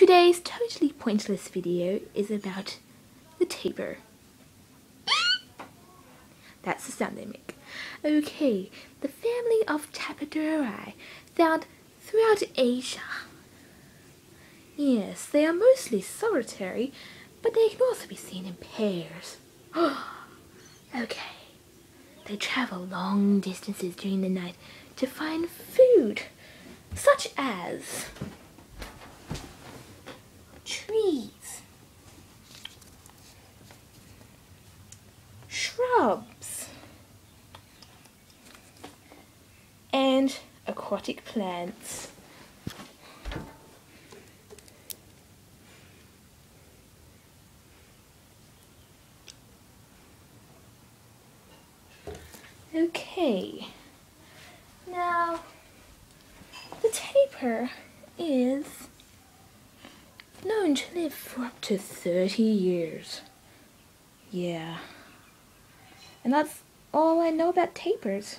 Today's totally pointless video is about the tapir. That's the sound they make. Okay, the family of Tapiridae found throughout Asia. Yes, they are mostly solitary, but they can also be seen in pairs. okay, they travel long distances during the night to find food, such as and aquatic plants. Okay, now the tapir is known to live for up to 30 years. Yeah. And that's all I know about tapirs.